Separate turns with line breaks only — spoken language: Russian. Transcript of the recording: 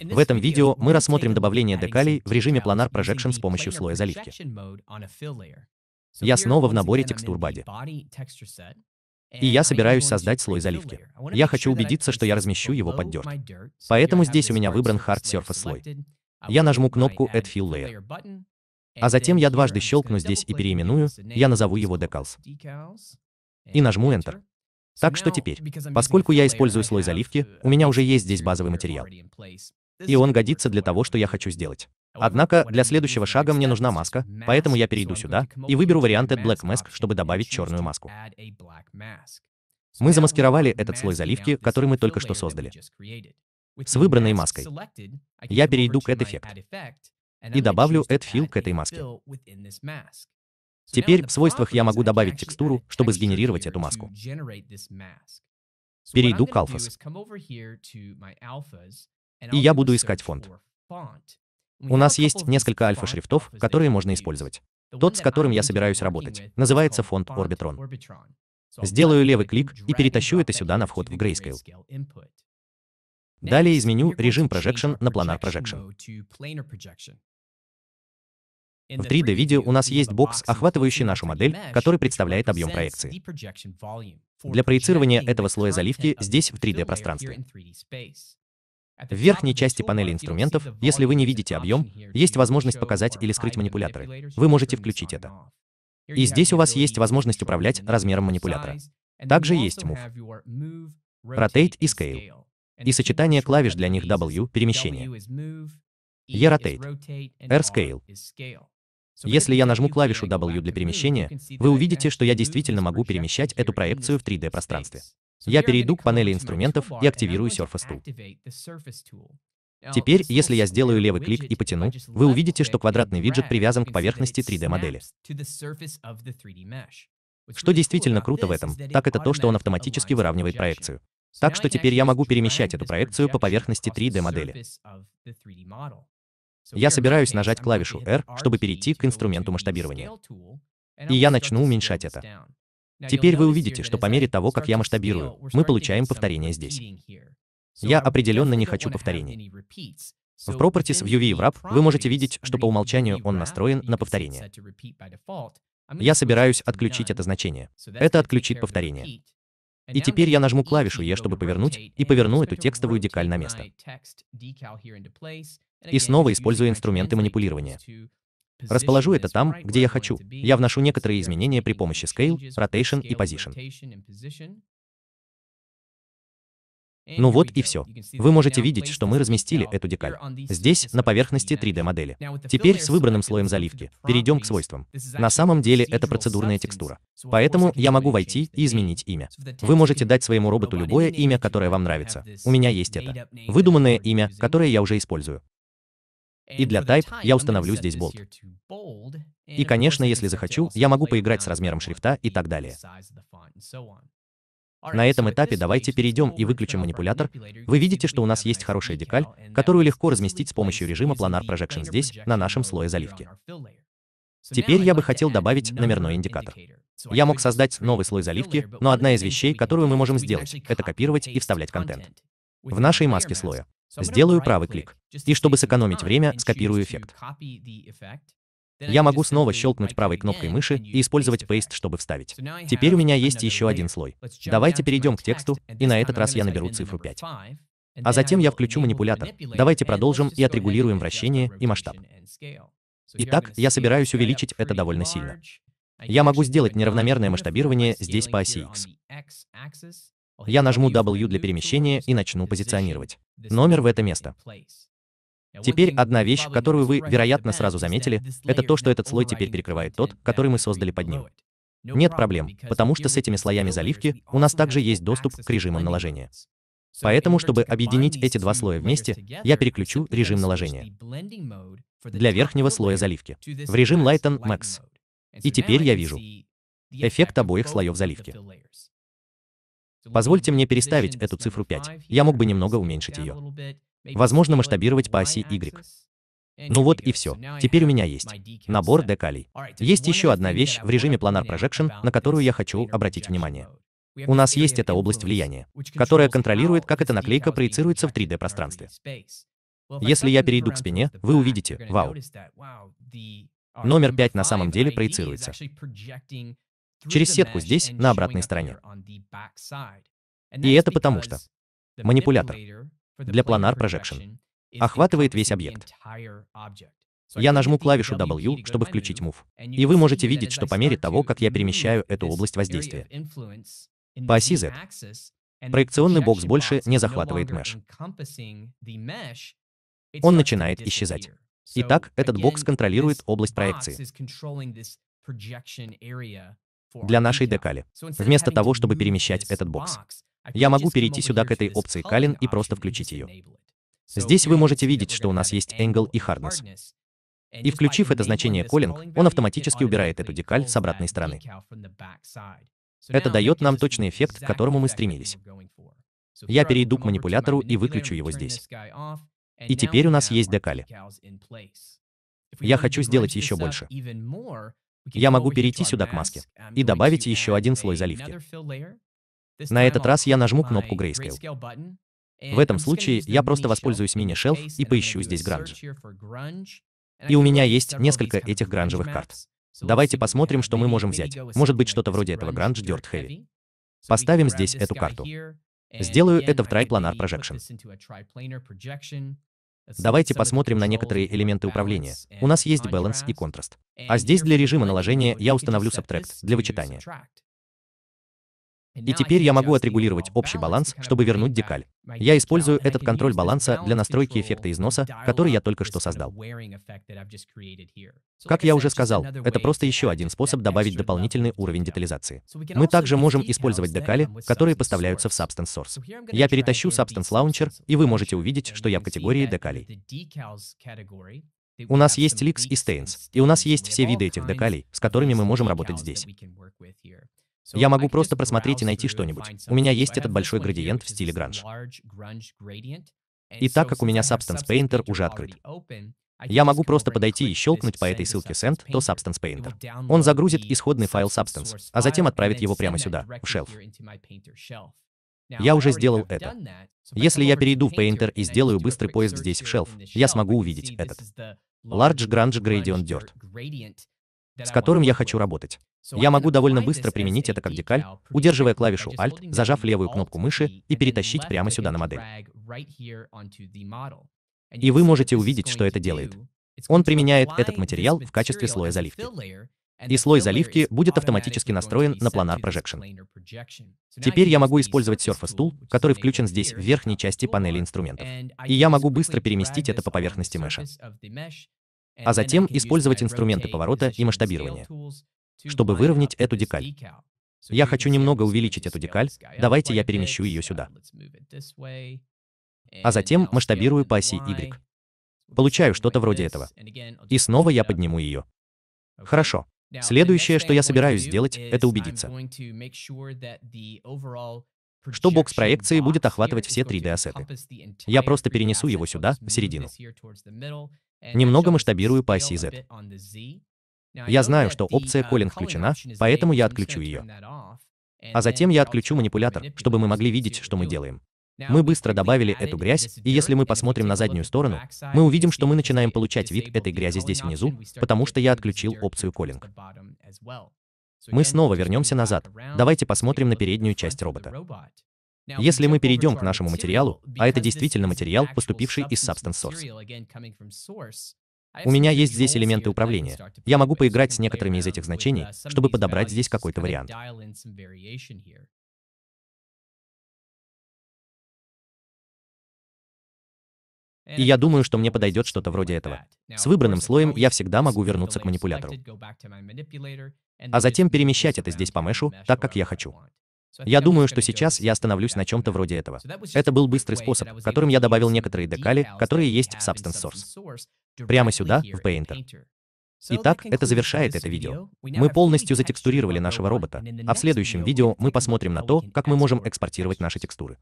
В этом видео мы рассмотрим добавление декалей в режиме Planar Projection с помощью слоя заливки. Я снова в наборе текстур Body. И я собираюсь создать слой заливки. Я хочу убедиться, что я размещу его под Dirt. Поэтому здесь у меня выбран Hard Surface слой. Я нажму кнопку Add Fill Layer. А затем я дважды щелкну здесь и переименую, я назову его Decals. И нажму Enter. Так что теперь, поскольку я использую слой заливки, у меня уже есть здесь базовый материал. И он годится для того, что я хочу сделать. Однако для следующего шага мне нужна маска, поэтому я перейду сюда и выберу вариант Add Black Mask, чтобы добавить черную маску. Мы замаскировали этот слой заливки, который мы только что создали. С выбранной маской. Я перейду к Add Effect и добавлю Add Fill к этой маске. Теперь в свойствах я могу добавить текстуру, чтобы сгенерировать эту маску. Перейду к Alphas. И я буду искать фонд. У нас есть несколько альфа-шрифтов, которые можно использовать. Тот, с которым я собираюсь работать, называется фонд Orbitron. Сделаю левый клик и перетащу это сюда на вход в Grayscale. Далее изменю режим Projection на Planar Projection. В 3D-видео у нас есть бокс, охватывающий нашу модель, который представляет объем проекции. Для проецирования этого слоя заливки здесь, в 3D-пространстве. В верхней части панели инструментов, если вы не видите объем, есть возможность показать или скрыть манипуляторы. Вы можете включить это. И здесь у вас есть возможность управлять размером манипулятора. Также есть Move, Rotate и Scale. И сочетание клавиш для них W — перемещение. E-Rotate, R-Scale. Если я нажму клавишу W для перемещения, вы увидите, что я действительно могу перемещать эту проекцию в 3D-пространстве. Я перейду к панели инструментов и активирую Surface Tool. Теперь, если я сделаю левый клик и потяну, вы увидите, что квадратный виджет привязан к поверхности 3D-модели. Что действительно круто в этом, так это то, что он автоматически выравнивает проекцию. Так что теперь я могу перемещать эту проекцию по поверхности 3D-модели. Я собираюсь нажать клавишу R, чтобы перейти к инструменту масштабирования. И я начну уменьшать это. Теперь вы увидите, что по мере того, как я масштабирую, мы получаем повторение здесь. Я определенно не хочу повторений. В Properties в UV Wrap вы можете видеть, что по умолчанию он настроен на повторение. Я собираюсь отключить это значение. Это отключит повторение. И теперь я нажму клавишу E, чтобы повернуть, и поверну эту текстовую декаль на место. И снова использую инструменты манипулирования. Расположу это там, где я хочу. Я вношу некоторые изменения при помощи Scale, Rotation и Position. Ну вот и все. Вы можете видеть, что мы разместили эту декаль. Здесь, на поверхности 3D-модели. Теперь с выбранным слоем заливки. Перейдем к свойствам. На самом деле это процедурная текстура. Поэтому я могу войти и изменить имя. Вы можете дать своему роботу любое имя, которое вам нравится. У меня есть это. Выдуманное имя, которое я уже использую. И для Type я установлю здесь Bold. И, конечно, если захочу, я могу поиграть с размером шрифта и так далее. На этом этапе давайте перейдем и выключим манипулятор. Вы видите, что у нас есть хорошая декаль, которую легко разместить с помощью режима Planar Projection здесь, на нашем слое заливки. Теперь я бы хотел добавить номерной индикатор. Я мог создать новый слой заливки, но одна из вещей, которую мы можем сделать, это копировать и вставлять контент. В нашей маске слоя. Сделаю правый клик. И чтобы сэкономить время, скопирую эффект. Я могу снова щелкнуть правой кнопкой мыши и использовать Paste, чтобы вставить. Теперь у меня есть еще один слой. Давайте перейдем к тексту, и на этот раз я наберу цифру 5. А затем я включу манипулятор. Давайте продолжим и отрегулируем вращение и масштаб. Итак, я собираюсь увеличить это довольно сильно. Я могу сделать неравномерное масштабирование здесь по оси X. Я нажму W для перемещения и начну позиционировать. Номер в это место. Теперь одна вещь, которую вы, вероятно, сразу заметили, это то, что этот слой теперь перекрывает тот, который мы создали под ним. Нет проблем, потому что с этими слоями заливки у нас также есть доступ к режимам наложения. Поэтому, чтобы объединить эти два слоя вместе, я переключу режим наложения для верхнего слоя заливки в режим Lighten Max. И теперь я вижу эффект обоих слоев заливки. Позвольте мне переставить эту цифру 5. Я мог бы немного уменьшить ее. Возможно, масштабировать по оси Y. Ну вот и все. Теперь у меня есть набор декалей. Есть еще одна вещь в режиме Planar Projection, на которую я хочу обратить внимание. У нас есть эта область влияния, которая контролирует, как эта наклейка проецируется в 3D-пространстве. Если я перейду к спине, вы увидите, вау. Номер 5 на самом деле проецируется. Через сетку здесь, на обратной стороне. И это потому что манипулятор для Planar Projection охватывает весь объект. Я нажму клавишу W, чтобы включить Move. И вы можете видеть, что по мере того, как я перемещаю эту область воздействия, по оси Z, проекционный бокс больше не захватывает меш. Он начинает исчезать. Итак, этот бокс контролирует область проекции для нашей декали. Вместо того, чтобы перемещать этот бокс, я могу перейти сюда к этой опции Kalin и просто включить ее. Здесь вы можете видеть, что у нас есть Angle и Hardness. И включив это значение Calling, он автоматически убирает эту декаль с обратной стороны. Это дает нам точный эффект, к которому мы стремились. Я перейду к манипулятору и выключу его здесь. И теперь у нас есть декали. Я хочу сделать еще больше. Я могу перейти сюда к маске и добавить еще один слой заливки. На этот раз я нажму кнопку Grayscale. В этом случае я просто воспользуюсь мини-шелф и поищу здесь гранж. И у меня есть несколько этих гранжевых карт. Давайте посмотрим, что мы можем взять. Может быть, что-то вроде этого Grunge Dirt Heavy. Поставим здесь эту карту. Сделаю это в Triplanar Projection. Давайте посмотрим на некоторые элементы управления. У нас есть Balance и Contrast. А здесь для режима наложения я установлю Subtract для вычитания. И теперь я могу отрегулировать общий баланс, чтобы вернуть декаль. Я использую этот контроль баланса для настройки эффекта износа, который я только что создал. Как я уже сказал, это просто еще один способ добавить дополнительный уровень детализации. Мы также можем использовать декали, которые поставляются в Substance Source. Я перетащу Substance Launcher, и вы можете увидеть, что я в категории декалей. У нас есть Leaks и Stains, и у нас есть все виды этих декалей, с которыми мы можем работать здесь. Я могу просто просмотреть и найти что-нибудь. У меня есть этот большой градиент в стиле гранж. И так как у меня Substance Painter уже открыт, я могу просто подойти и щелкнуть по этой ссылке Send to Substance Painter. Он загрузит исходный файл Substance, а затем отправит его прямо сюда, в Shelf. Я уже сделал это. Если я перейду в Painter и сделаю быстрый поиск здесь в Shelf, я смогу увидеть этот. Large Grunge Gradient Dirt с которым я хочу работать. Я могу довольно быстро применить это как декаль, удерживая клавишу Alt, зажав левую кнопку мыши и перетащить прямо сюда на модель. И вы можете увидеть, что это делает. Он применяет этот материал в качестве слоя заливки. И слой заливки будет автоматически настроен на Planar Projection. Теперь я могу использовать Surface Tool, который включен здесь в верхней части панели инструментов. И я могу быстро переместить это по поверхности меша а затем использовать инструменты поворота и масштабирования, чтобы выровнять эту декаль. Я хочу немного увеличить эту декаль, давайте я перемещу ее сюда. А затем масштабирую по оси Y. Получаю что-то вроде этого. И снова я подниму ее. Хорошо. Следующее, что я собираюсь сделать, это убедиться, что бокс проекции будет охватывать все 3D-ассеты. Я просто перенесу его сюда, в середину. Немного масштабирую по оси Z. Я знаю, что опция Calling включена, поэтому я отключу ее. А затем я отключу манипулятор, чтобы мы могли видеть, что мы делаем. Мы быстро добавили эту грязь, и если мы посмотрим на заднюю сторону, мы увидим, что мы начинаем получать вид этой грязи здесь внизу, потому что я отключил опцию Calling. Мы снова вернемся назад. Давайте посмотрим на переднюю часть робота. Если мы перейдем к нашему материалу, а это действительно материал, поступивший из Substance Source, у меня есть здесь элементы управления. Я могу поиграть с некоторыми из этих значений, чтобы подобрать здесь какой-то вариант. И я думаю, что мне подойдет что-то вроде этого. С выбранным слоем я всегда могу вернуться к манипулятору. А затем перемещать это здесь по мешу, так как я хочу. Я думаю, что сейчас я остановлюсь на чем-то вроде этого. Это был быстрый способ, которым я добавил некоторые декали, которые есть в Substance Source. Прямо сюда, в Painter. Итак, это завершает это видео. Мы полностью затекстурировали нашего робота, а в следующем видео мы посмотрим на то, как мы можем экспортировать наши текстуры.